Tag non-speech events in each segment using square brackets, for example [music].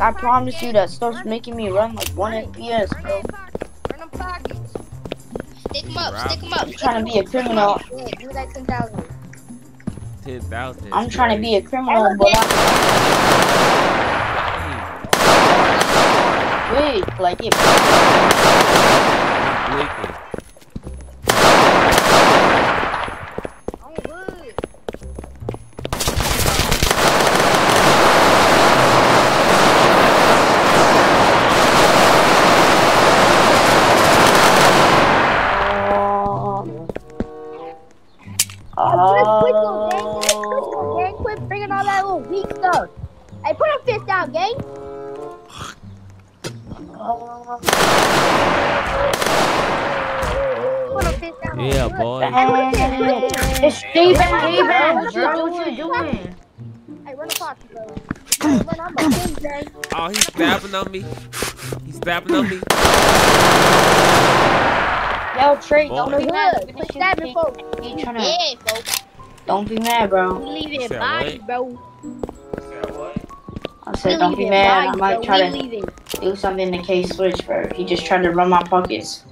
I promise you that stuff's making me run like one FPS, bro. Run. Stick them up, stick them up. I'm trying to be a criminal. Yeah, give me that 10,000. Ten thousand. I'm trying to be a criminal, but I, wait, like it. Yeah, boy. It's Steven Haven, bro. What you doing? Hey, run a pocket, bro. Run, I'm a king. Oh, he's stabbing on me. He's stabbing on me. Yo, Trey, Boy. don't be mad. Quit stabbing folks. Yeah, folks. don't be mad, bro. We leaving Said body, bro. I We said, don't be mad. I body, might bro. try to do something to K Switch, bro. He just tried to run my pockets.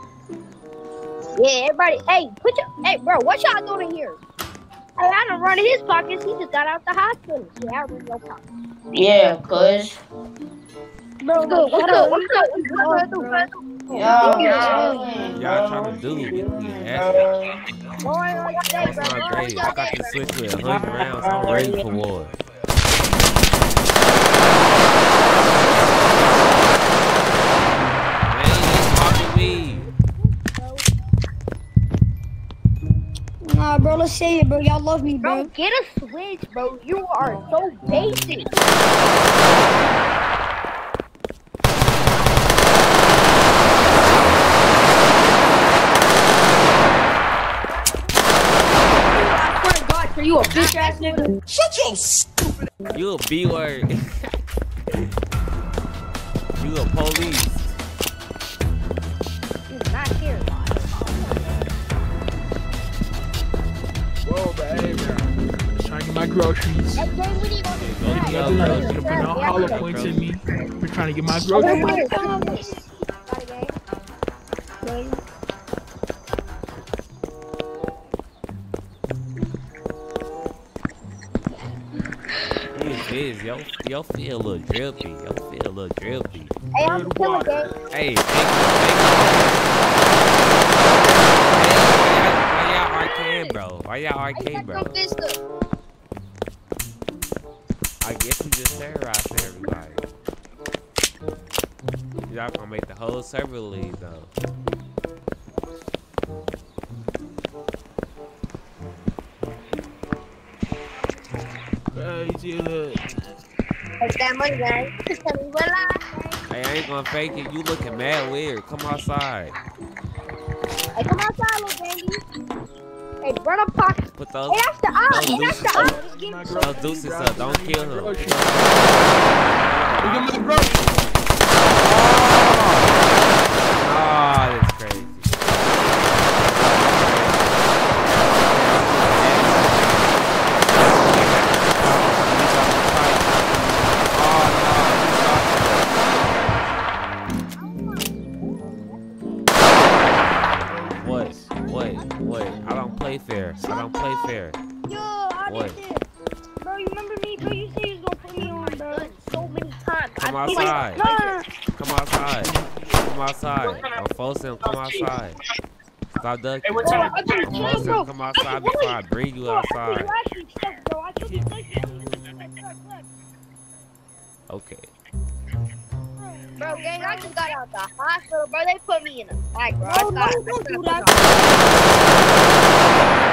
Yeah, everybody. Hey, put your. Hey, bro, what y'all doing here? Hey, I done run his pockets. He just got out the hospital. Yeah, I run your pockets. Yeah, cuz. Bro, what's good? What's good? What's good? What's good? What's good? Yo, Y'all trying to do me? me asking. Boy, on your day, That's bro. not On great. your I got day. this switch with 100 rounds. I'm ready for war. Man, you talking me. Nah, bro, let's say it, bro. Y'all love me, Bro, bro. get a switch, bro. You are so basic. I swear to you a bitch ass nigga. Shut your stupid. You a B word. [laughs] you a police. You're not here. Grocery. You're putting all hollow points in me. We're trying to get my Oh, groceries. wait, got it, gang. Who is this? Yo, yo feel a little drippy. Yo feel a little drippy. Hey, I'm killing, gang. Hey, thank you, thank you. Why y'all arcade, bro? Why y'all Hey, arcade, bro? Some fist. I guess we just terrorizing everybody. Y'all gonna make the whole server leave though. Crazy hood. That money, gang. [laughs] Tell me what lie, gang. Hey, I ain't gonna fake it. You looking mad weird. Come outside. Hey, come outside, little gangy. Hey, run up pocket. Put those, Hey, that's the eye. those Hey, that's deuces the eye. up. My Those deuces up. Don't kill him. Groceries. Look at my groceries. Come outside. No, no, no. Come outside. Come outside. I'm forcing him. Come outside. Stop ducking. Hey, what's oh, Bro, up? I told you, I'm chill, forcing bro. him. Come outside before I bring you Bro, I told outside. you actually stuff, bro. I told you stuff. Okay. Bro, gang, I just got out the hospital, bro. They put me in a bag, bro. I No, no, thought- don't do that.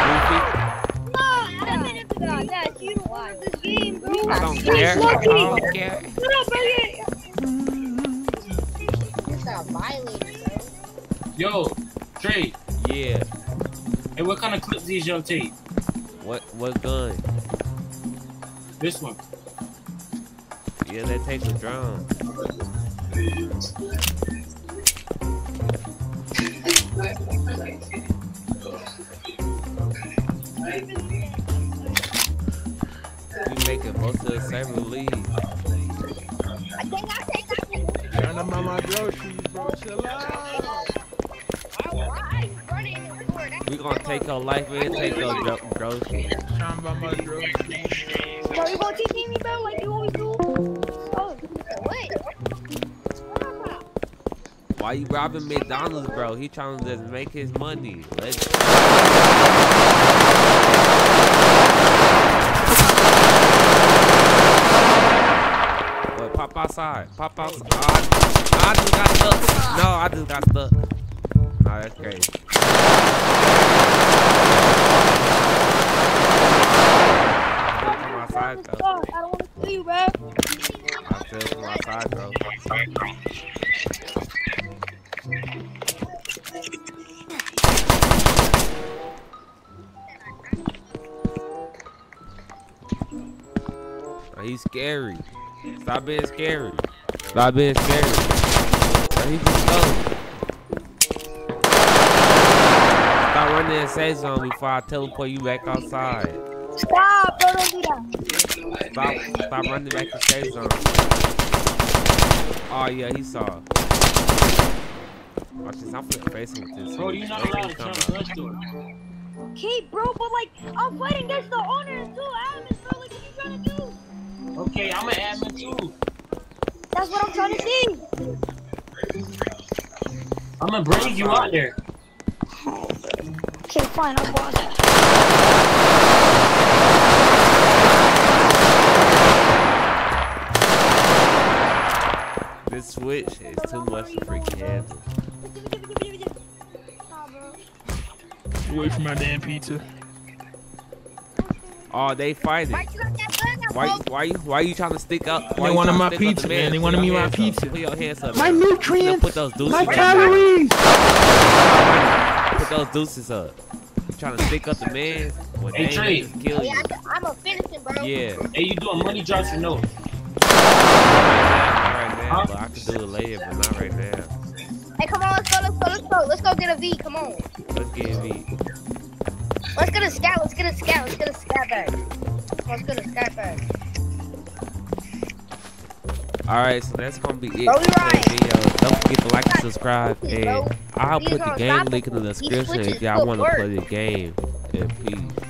Goofy. Nah, you don't want this game, bro. I don't care. I don't care. Shut up, bro. Yeah. You got bro. Yo, Trey, Yeah. hey, what kind of clips these young take? What? What gun? This one. Yeah, they take the drone. You making most of the server leave. I think I take that. Trying to buy my groceries, bro. Chill out. Alright, running in the store. That's We gonna take your life and take your gro- groceries. Trying to buy my groceries. Bro, you gonna teach me, bro, like you always do? Oh, what? Why you robbing McDonald's, bro? He trying to just make his money. Let's But pop outside. Pop outside. I, I just got stuck. No, I just got stuck. Nah, that's crazy. Come outside, though. I don't kill you, bro. I still come outside, bro. He's scary. Stop being scary. Stop being scary. Oh, he just go. Stop running in safe zone before I teleport you back outside. Stop, bro, don't do that. Stop, stop running back to safe zone. Oh yeah, he saw. Oh, Watch this, I'm finna face him with this. Bro, you're not allowed to he's jump the store. Okay, bro, but like, I'm fighting against the owner too, admin, bro, like, what you trying to do? Okay, I'm an admin too. That's what I'm trying to see. I'm gonna bring you out there. Okay, fine, I'll go outside. about. This switch is too much to freaking handle. Nah, bro. Away from my damn pizza. Oh, they fighting. Why you got that gun out, Why, why, you, why you trying to stick up? They Why you wanted my pizza, man. They Put wanted me my hands up. pizza. Put your hands up. My man. nutrients. Put those deuces My up. calories. Put those deuces up. You trying to stick up the man? Well, Hey, Trey. they kill Yeah, you. I- I'm a finishing, bro. Yeah. Hey, you doing money drops or no? Not right now, but I could do it later, but not right now. Hey, come on, let's go, let's go, let's go. Let's go get a V, come on. Let's get a V. Let's get a scout, let's get a scout, let's get a scout bag. Let's get a scout. Alright, so that's gonna be it Bro, for the video. Don't forget to like and subscribe, and. I'll put the game link in the description if y'all want to play the game. And peace.